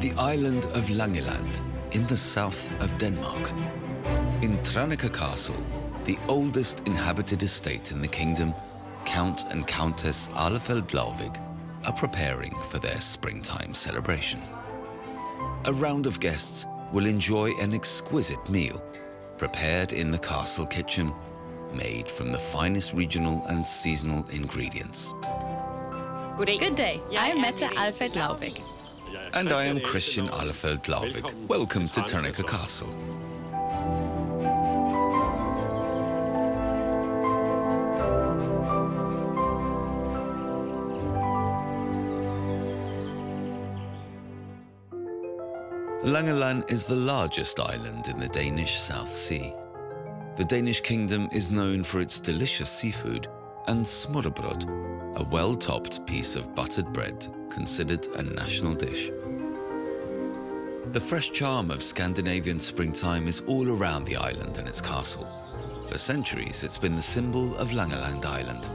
the island of Langeland in the south of Denmark. In Tranekær Castle, the oldest inhabited estate in the kingdom, Count and Countess Ahlefeldt Laurvig are preparing for their springtime celebration. A round of guests will enjoy an exquisite meal prepared in the castle kitchen, made from the finest regional and seasonal ingredients. Good day. Good day. I am Mette Ahlefeldt Laurvig. And I am Christian Ahlefeldt Laurvig. Welcome to Tranekær Castle. Langeland is the largest island in the Danish South Sea. The Danish kingdom is known for its delicious seafood and smørrebrød, a well-topped piece of buttered bread considered a national dish. The fresh charm of Scandinavian springtime is all around the island and its castle. For centuries, it's been the symbol of Langeland Island.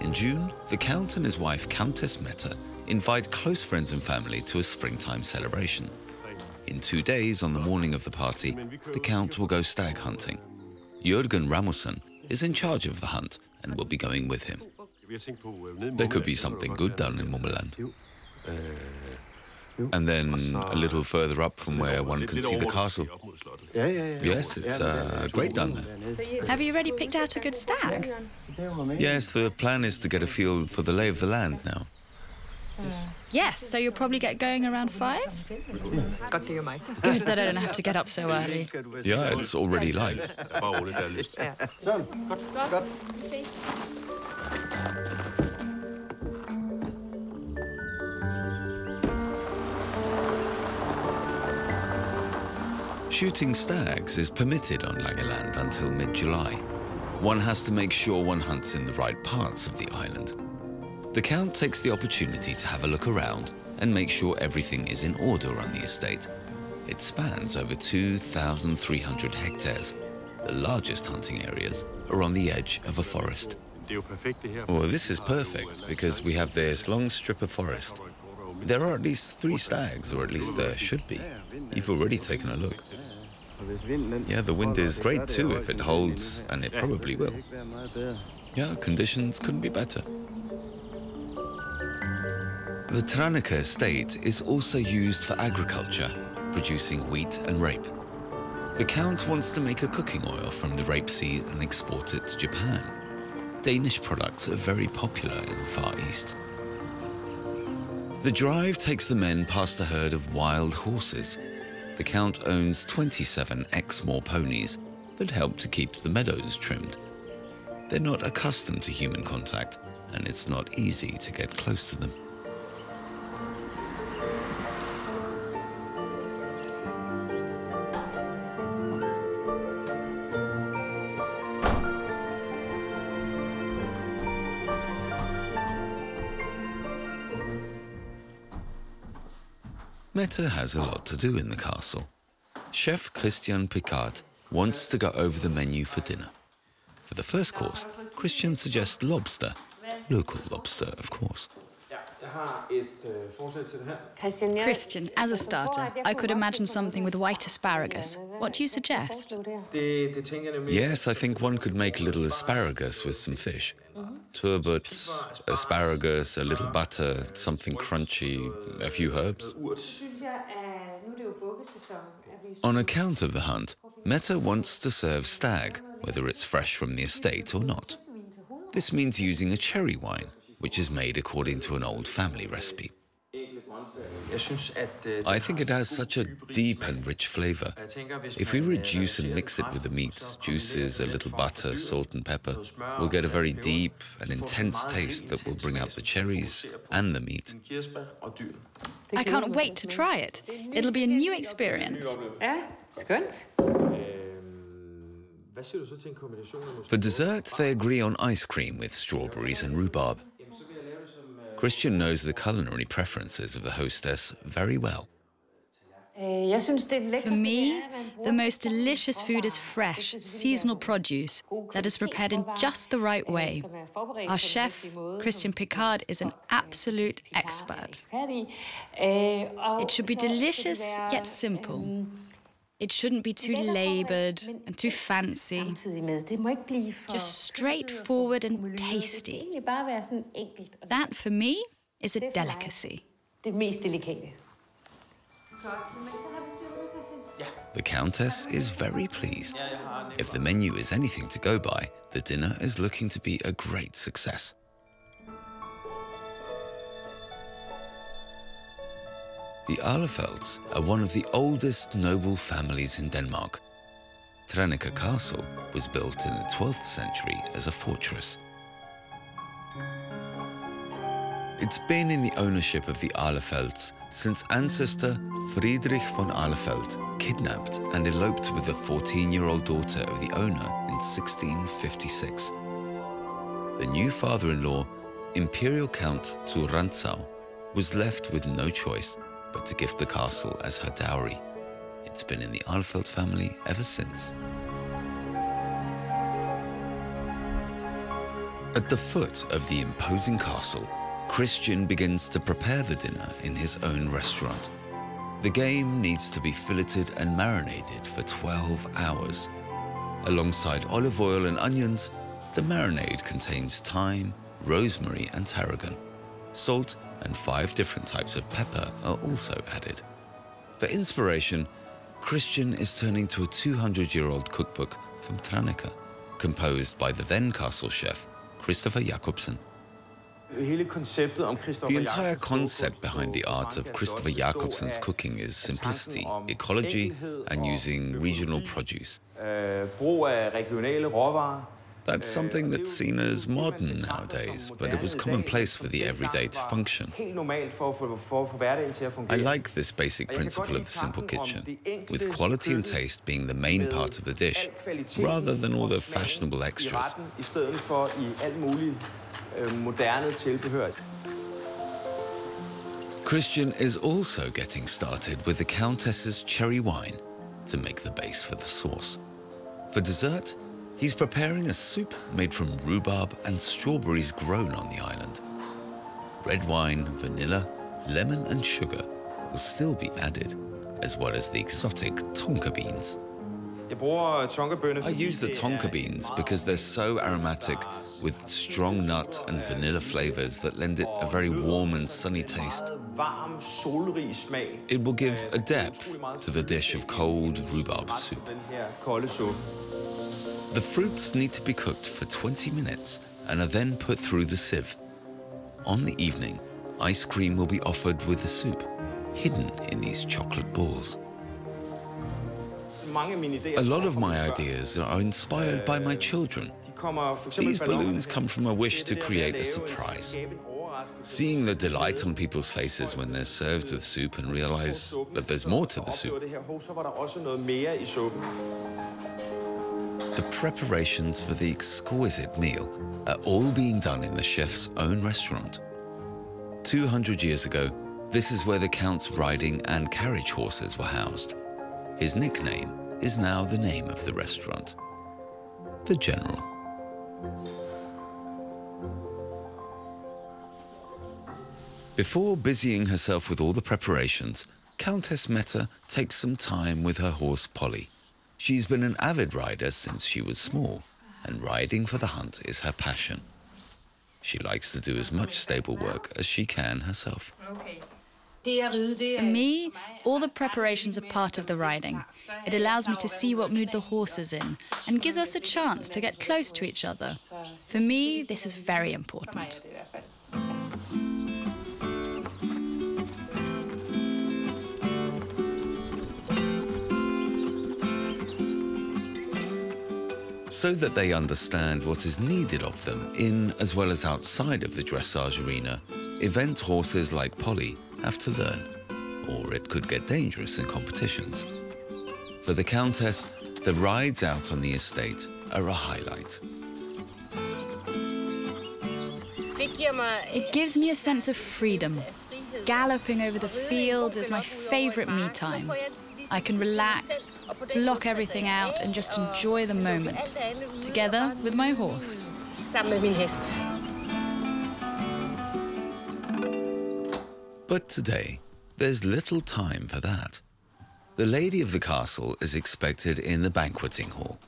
In June, the Count and his wife Countess Mette invite close friends and family to a springtime celebration. In two days, on the morning of the party, the Count will go stag hunting. Jørgen Rasmussen is in charge of the hunt and will be going with him. There could be something good done in Mummeland. And then a little further up from where one can see the castle. Yes, it's uh, great down there. Have you already picked out a good stag? Yes, the plan is to get a feel for the lay of the land now. Uh, yes, so you'll probably get going around five? Good that I don't have to get up so early. Yeah, it's already light. Shooting stags is permitted on Langeland until mid-July. One has to make sure one hunts in the right parts of the island. The Count takes the opportunity to have a look around and make sure everything is in order on the estate. It spans over 2,300 hectares. The largest hunting areas are on the edge of a forest. Well, this is perfect because we have this long strip of forest. There are at least three stags, or at least there should be. You've already taken a look. Yeah, the wind is great too if it holds, and it probably will. Yeah, conditions couldn't be better. The Tranekær estate is also used for agriculture, producing wheat and rape. The Count wants to make a cooking oil from the rapeseed and export it to Japan. Danish products are very popular in the Far East. The drive takes the men past a herd of wild horses. The Count owns 27 Exmoor ponies that help to keep the meadows trimmed. They're not accustomed to human contact, and it's not easy to get close to them. Mette has a lot to do in the castle. Chef Christian Pichardt wants to go over the menu for dinner. For the first course, Christian suggests lobster, local lobster, of course. Christian, as a starter, I could imagine something with white asparagus. What do you suggest? Yes, I think one could make a little asparagus with some fish. Turbot, asparagus, a little butter, something crunchy, a few herbs. On account of the hunt, Mette wants to serve stag, whether it's fresh from the estate or not. This means using a cherry wine, which is made according to an old family recipe. I think it has such a deep and rich flavor. If we reduce and mix it with the meats, juices, a little butter, salt and pepper, we'll get a very deep and intense taste that will bring out the cherries and the meat. I can't wait to try it. It'll be a new experience. Eh? For dessert, they agree on ice cream with strawberries and rhubarb. Christian knows the culinary preferences of the hostess very well. For me, the most delicious food is fresh, seasonal produce that is prepared in just the right way. Our chef, Christian Pichardt, is an absolute expert. It should be delicious yet simple. It shouldn't be too labored and too fancy. Just straightforward and tasty. That, for me, is a delicacy. The Countess is very pleased. If the menu is anything to go by, the dinner is looking to be a great success. The Ahlefeldts are one of the oldest noble families in Denmark. Tranekær Castle was built in the 12th century as a fortress. It's been in the ownership of the Ahlefeldts since ancestor Friedrich von Ahlefeld kidnapped and eloped with the 14-year-old daughter of the owner in 1656. The new father-in-law, Imperial Count zu Rantzau, was left with no choice but to gift the castle as her dowry. It's been in the Ahlefeld family ever since. At the foot of the imposing castle, Christian begins to prepare the dinner in his own restaurant. The game needs to be filleted and marinated for 12 hours. Alongside olive oil and onions, the marinade contains thyme, rosemary and tarragon. Salt and five different types of pepper are also added. For inspiration, Christian is turning to a 200-year-old cookbook from Tranekær, composed by the then castle chef, Christopher Jacobsen. The entire concept behind the art of Christopher Jacobsen's cooking is simplicity, ecology, and using regional produce. That's something that's seen as modern nowadays, but it was commonplace for the everyday to function. I like this basic principle of the simple kitchen, with quality and taste being the main part of the dish, rather than all the fashionable extras. Christian is also getting started with the Countess's cherry wine to make the base for the sauce. For dessert, He's preparing a soup made from rhubarb and strawberries grown on the island. Red wine, vanilla, lemon and sugar will still be added, as well as the exotic tonka beans. I use the tonka beans because they're so aromatic with strong nut and vanilla flavors that lend it a very warm and sunny taste. It will give a depth to the dish of cold rhubarb soup. The fruits need to be cooked for 20 minutes and are then put through the sieve. On the evening, ice cream will be offered with the soup, hidden in these chocolate balls. A lot of my ideas are inspired by my children. These balloons come from a wish to create a surprise. Seeing the delight on people's faces when they're served with soup and realize that there's more to the soup. The preparations for the exquisite meal are all being done in the chef's own restaurant. 200 years ago, this is where the Count's riding and carriage horses were housed. His nickname is now the name of the restaurant, The General. Before busying herself with all the preparations, Countess Mette takes some time with her horse Polly. She's been an avid rider since she was small, and riding for the hunt is her passion. She likes to do as much stable work as she can herself. For me, all the preparations are part of the riding. It allows me to see what mood the horse is in and gives us a chance to get close to each other. For me, this is very important. So that they understand what is needed of them in as well as outside of the dressage arena, event horses like Polly have to learn, or it could get dangerous in competitions. For the Countess, the rides out on the estate are a highlight. It gives me a sense of freedom. Galloping over the fields is my favorite me time. I can relax, block everything out, and just enjoy the moment, together with my horse. But today, there's little time for that. The lady of the castle is expected in the banqueting hall.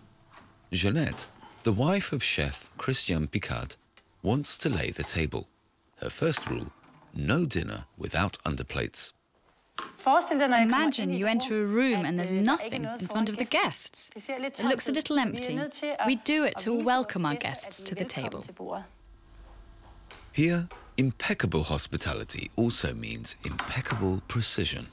Jeanette, the wife of chef Christian Pichardt, wants to lay the table. Her first rule no dinner without underplates. Imagine you enter a room and there's nothing in front of the guests. It looks a little empty. We do it to welcome our guests to the table. Here, impeccable hospitality also means impeccable precision.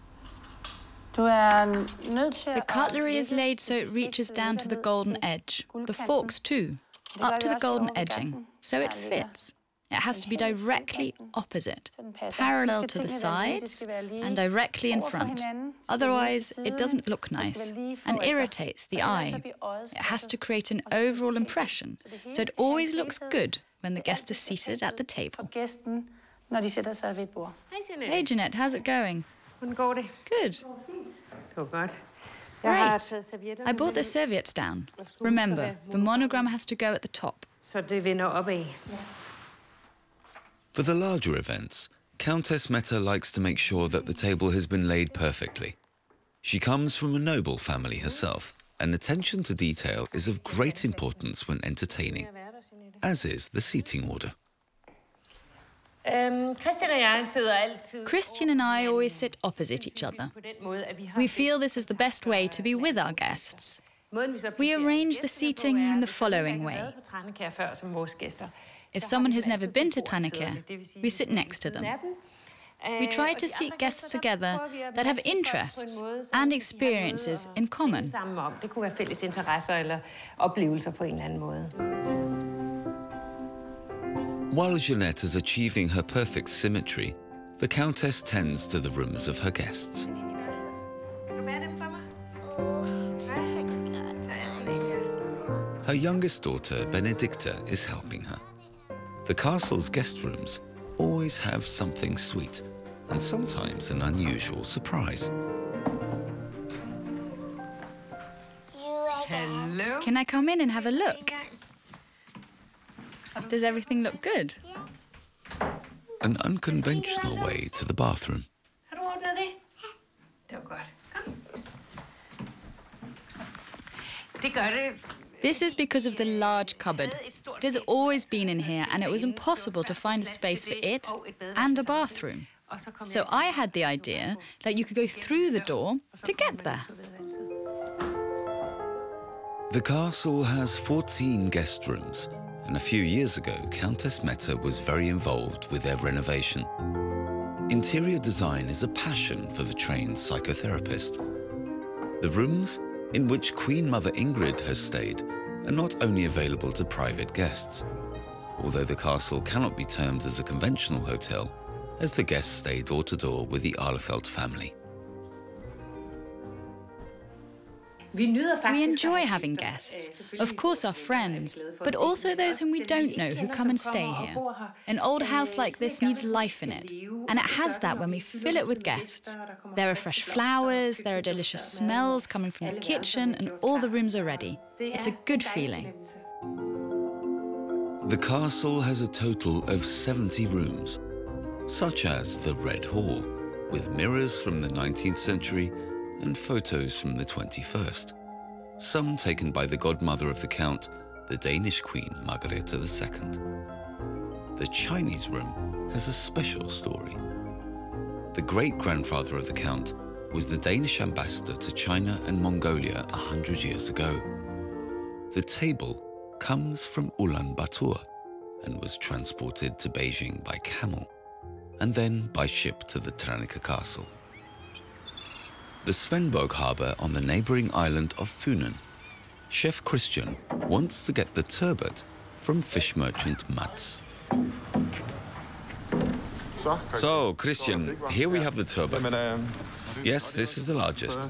The cutlery is laid so it reaches down to the golden edge. The forks, too, up to the golden edging, so it fits. It has to be directly opposite, parallel to the sides and directly in front. Otherwise, it doesn't look nice and irritates the eye. It has to create an overall impression, so it always looks good when the guest is seated at the table. Hey, Jeanette, how's it going? Good. Great. I brought the serviettes down. Remember, the monogram has to go at the top. For the larger events, Countess Mette likes to make sure that the table has been laid perfectly. She comes from a noble family herself, and attention to detail is of great importance when entertaining, as is the seating order. Christian and I always sit opposite each other. We feel this is the best way to be with our guests. We arrange the seating in the following way. If someone has never been to Tranekær, we sit next to them. We try to seat guests together that have interests and experiences in common. While Jeanette is achieving her perfect symmetry, the Countess tends to the rooms of her guests. Her youngest daughter, Benedicta, is helping her. The castle's guest rooms always have something sweet and sometimes an unusual surprise. Hello. Can I come in and have a look? Does everything look good? An unconventional way to the bathroom. This is because of the large cupboard. It has always been in here, and it was impossible to find a space for it and a bathroom. So I had the idea that you could go through the door to get there. The castle has 14 guest rooms, and a few years ago, Countess Mette was very involved with their renovation. Interior design is a passion for the trained psychotherapist. The rooms in which Queen Mother Ingrid has stayed are not only available to private guests, although the castle cannot be termed as a conventional hotel, as the guests stay door to door with the Ahlefeldt family. We enjoy having guests, of course our friends, but also those whom we don't know who come and stay here. An old house like this needs life in it, and it has that when we fill it with guests. There are fresh flowers, there are delicious smells coming from the kitchen, and all the rooms are ready. It's a good feeling. The castle has a total of 70 rooms, such as the Red Hall, with mirrors from the 19th century and photos from the 21st, some taken by the godmother of the Count, the Danish Queen Margrethe II. The Chinese room has a special story. The great-grandfather of the Count was the Danish ambassador to China and Mongolia a hundred years ago. The table comes from Ulaanbaatar and was transported to Beijing by camel and then by ship to the Tranekær castle the Svendborg harbour on the neighbouring island of Funen. Chef Christian wants to get the turbot from fish merchant Mats. So, Christian, here we have the turbot. Yes, this is the largest.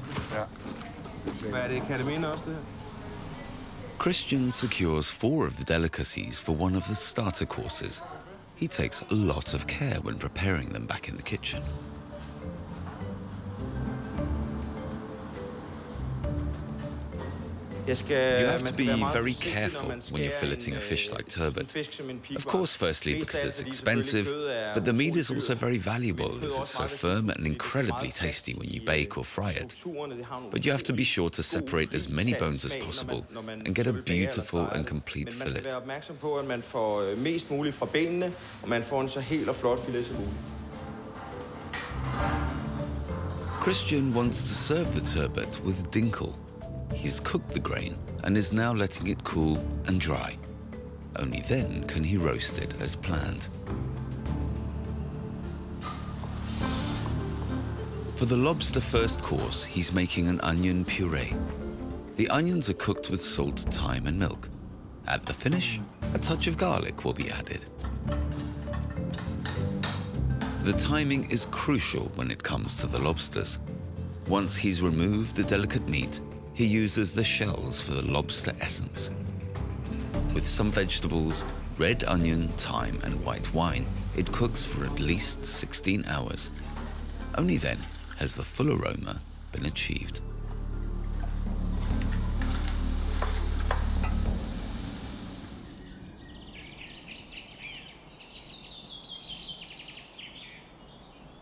Christian secures four of the delicacies for one of the starter courses. He takes a lot of care when preparing them back in the kitchen. You have to be very careful when you're filleting a fish like turbot. Of course, firstly because it's expensive, but the meat is also very valuable as it's so firm and incredibly tasty when you bake or fry it. But you have to be sure to separate as many bones as possible and get a beautiful and complete fillet. Christian wants to serve the turbot with dinkel, He's cooked the grain and is now letting it cool and dry. Only then can he roast it as planned. For the lobster first course, he's making an onion puree. The onions are cooked with salt, thyme and milk. At the finish, a touch of garlic will be added. The timing is crucial when it comes to the lobsters. Once he's removed the delicate meat, he uses the shells for the lobster essence. With some vegetables, red onion, thyme, and white wine, it cooks for at least 16 hours. Only then has the full aroma been achieved.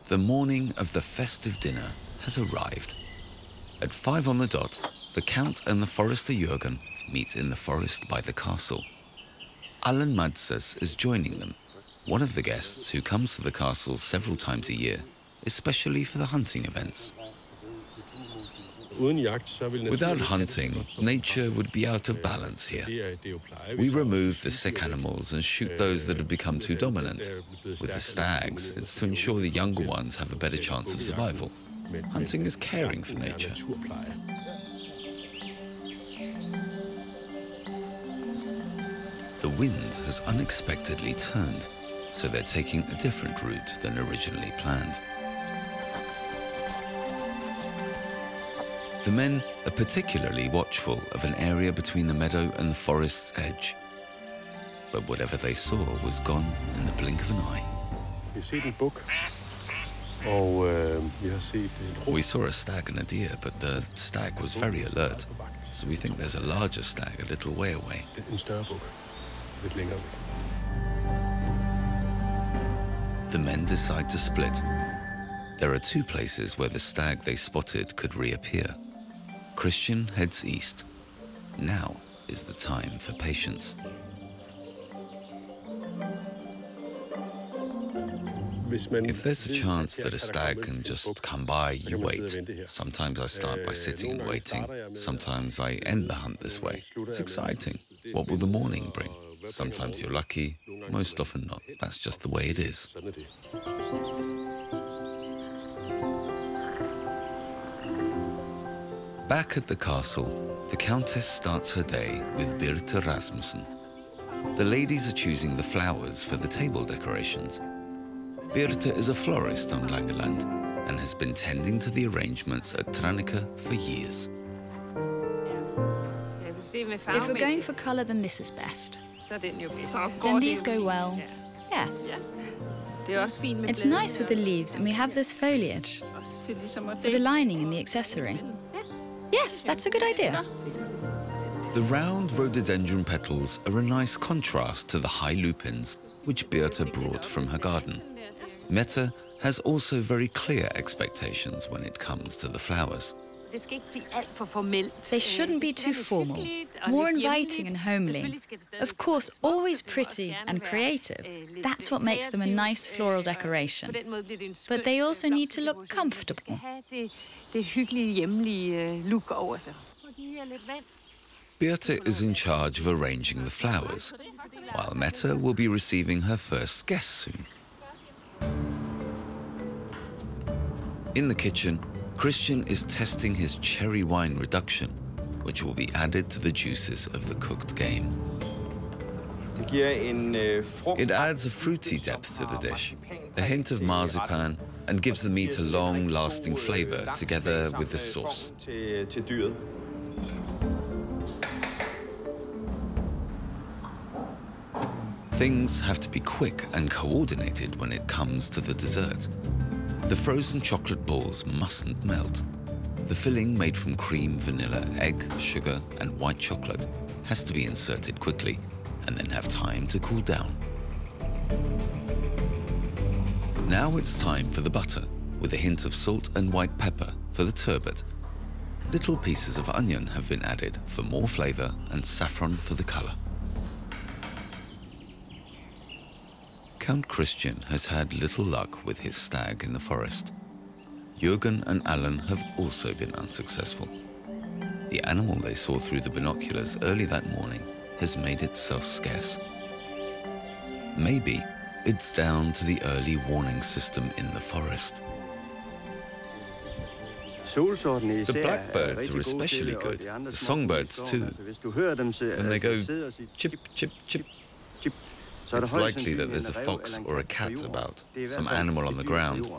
The morning of the festive dinner has arrived. At five on the dot, the Count and the forester Jørgen meet in the forest by the castle. Alan Madsas is joining them, one of the guests who comes to the castle several times a year, especially for the hunting events. Without hunting, nature would be out of balance here. We remove the sick animals and shoot those that have become too dominant. With the stags, it's to ensure the younger ones have a better chance of survival. Hunting is caring for nature. Wind has unexpectedly turned, so they're taking a different route than originally planned. The men are particularly watchful of an area between the meadow and the forest's edge. But whatever they saw was gone in the blink of an eye. We saw a stag and a deer, but the stag was very alert, so we think there's a larger stag a little way away The men decide to split. There are two places where the stag they spotted could reappear. Christian heads east. Now is the time for patience. If there's a chance that a stag can just come by, you wait. Sometimes I start by sitting and waiting. Sometimes I end the hunt this way. It's exciting. What will the morning bring? Sometimes you're lucky, most often not. That's just the way it is. Back at the castle, the Countess starts her day with Birte Rasmussen. The ladies are choosing the flowers for the table decorations. Birte is a florist on Langeland and has been tending to the arrangements at Tranekær for years. If we're going for colour, then this is best. Then these go well. Yes. It's nice with the leaves, and we have this foliage. For the lining and the accessory. Yes, that's a good idea. The round rhododendron petals are a nice contrast to the high lupins, which Birte brought from her garden. Mette has also very clear expectations when it comes to the flowers. They shouldn't be too formal, more inviting and homely. Of course, always pretty and creative. That's what makes them a nice floral decoration. But they also need to look comfortable. Birte is in charge of arranging the flowers, while Mette will be receiving her first guest soon. In the kitchen, Christian is testing his cherry wine reduction, which will be added to the juices of the cooked game. It adds a fruity depth to the dish, a hint of marzipan, and gives the meat a long, lasting flavor together with the sauce. Things have to be quick and coordinated when it comes to the dessert. The frozen chocolate balls mustn't melt. The filling made from cream, vanilla, egg, sugar, and white chocolate has to be inserted quickly and then have time to cool down. Now it's time for the butter, with a hint of salt and white pepper for the turbot. Little pieces of onion have been added for more flavour and saffron for the colour. Count Christian has had little luck with his stag in the forest. Jørgen and Alan have also been unsuccessful. The animal they saw through the binoculars early that morning has made itself scarce. Maybe it's down to the early warning system in the forest. The blackbirds are especially good, the songbirds too. When they go chip, chip, chip, it's likely that there's a fox or a cat about, some animal on the ground.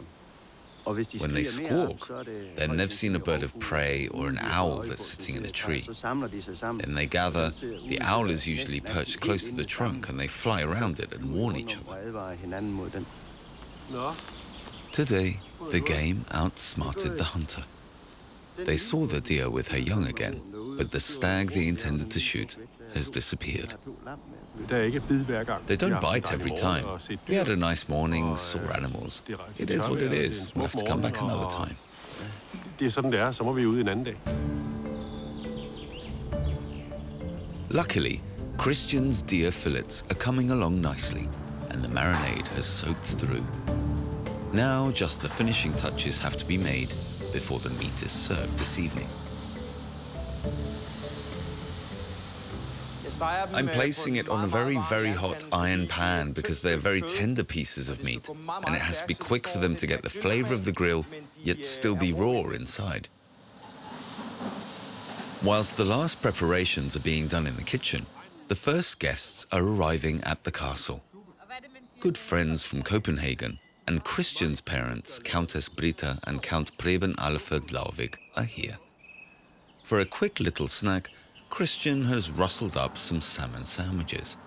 When they squawk, then they've seen a bird of prey or an owl that's sitting in a tree. Then they gather. The owl is usually perched close to the trunk and they fly around it and warn each other. Today, the game outsmarted the hunter. They saw the deer with her young again, but the stag they intended to shoot has disappeared. They don't bite every time. We had a nice morning, saw animals. It is what it is. We'll have to come back another time. Luckily, Christian's deer fillets are coming along nicely, and the marinade has soaked through. Now just the finishing touches have to be made before the meat is served this evening. I'm placing it on a very, very hot iron pan because they're very tender pieces of meat and it has to be quick for them to get the flavor of the grill yet still be raw inside. Whilst the last preparations are being done in the kitchen, the first guests are arriving at the castle. Good friends from Copenhagen and Christian's parents, Countess Britta and Count Preben Ahlefeldt Laurvig, are here. For a quick little snack, Christian has rustled up some salmon sandwiches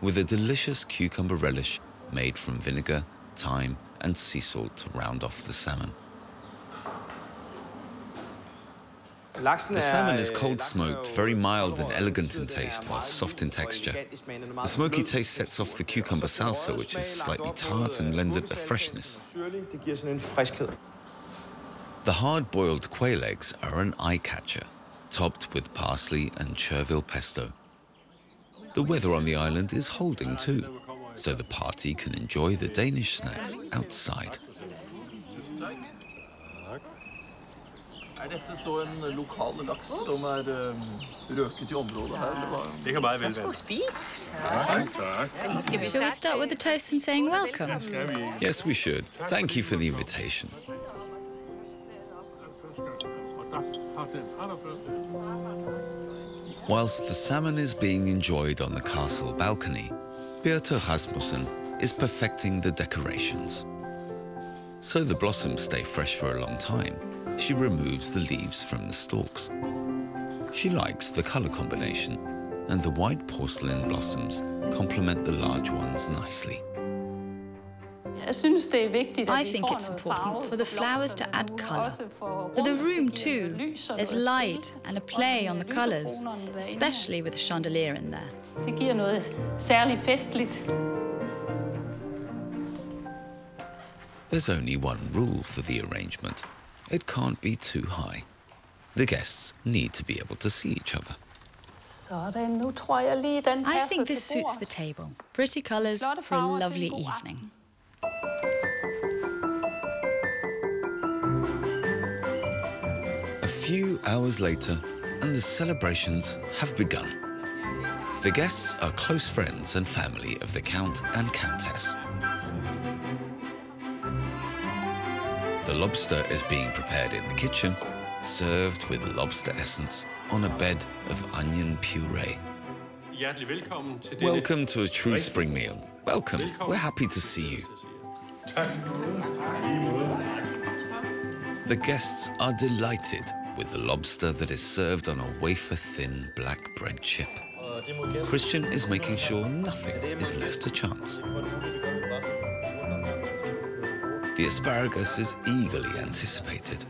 with a delicious cucumber relish made from vinegar, thyme, and sea salt to round off the salmon. The salmon is cold smoked, very mild and elegant in taste, while soft in texture. The smoky taste sets off the cucumber salsa, which is slightly tart and lends it a freshness. The hard-boiled quail eggs are an eye-catcher, topped with parsley and chervil pesto. The weather on the island is holding too, so the party can enjoy the Danish snack outside. Er dette så en lokal laks som er um, røket i området her? Det kan bare vel være. Spis. Shall we start with the toast and saying welcome? Yes, we should. Thank you for the invitation. Whilst the salmon is being enjoyed on the castle balcony, Birte Rasmussen is perfecting the decorations. So the blossoms stay fresh for a long time, she removes the leaves from the stalks. She likes the color combination, and the white porcelain blossoms complement the large ones nicely. I think it's important for the flowers to add colour. For the room too, there's light and a play on the colours, especially with the chandelier in there. There's only one rule for the arrangement. It can't be too high. The guests need to be able to see each other. I think this suits the table. Pretty colours for a lovely evening. Few hours later, and the celebrations have begun. The guests are close friends and family of the Count and Countess. The lobster is being prepared in the kitchen, served with lobster essence on a bed of onion puree. Welcome to a true spring meal. Welcome. We're happy to see you. The guests are delighted with the lobster that is served on a wafer-thin black bread chip. Christian is making sure nothing is left to chance. The asparagus is eagerly anticipated.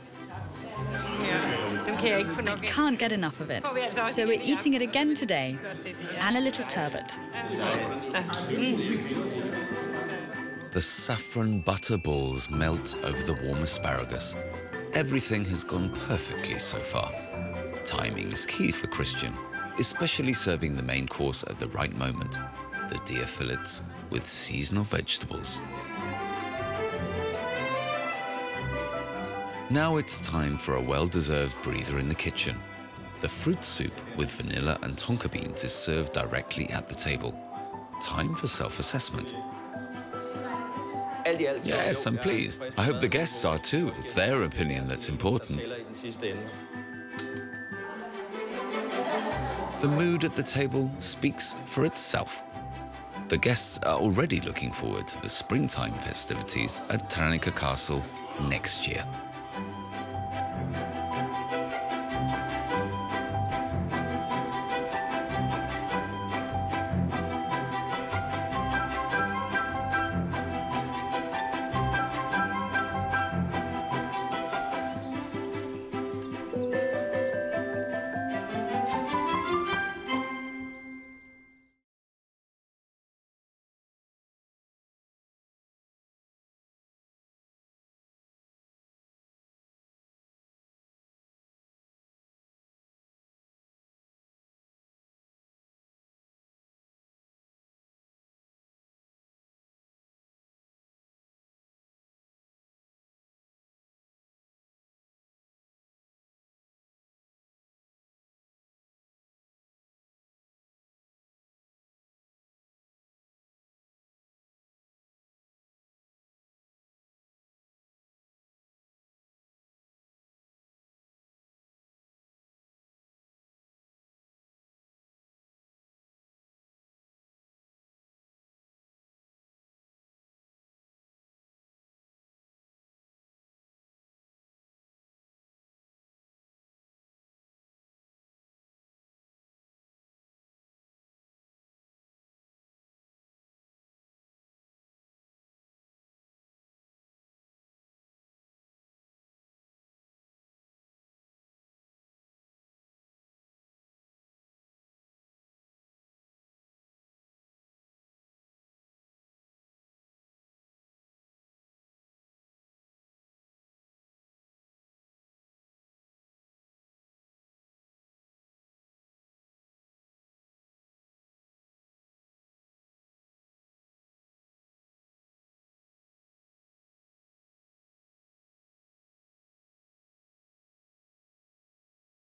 I can't get enough of it. So we're eating it again today. And a little turbot. The saffron butter balls melt over the warm asparagus. Everything has gone perfectly so far. Timing is key for Christian, especially serving the main course at the right moment, the deer fillets with seasonal vegetables. Now it's time for a well-deserved breather in the kitchen. The fruit soup with vanilla and tonka beans is served directly at the table. Time for self-assessment. Yes, I'm pleased. I hope the guests are too. It's their opinion that's important. The mood at the table speaks for itself. The guests are already looking forward to the springtime festivities at Tranekær Castle next year.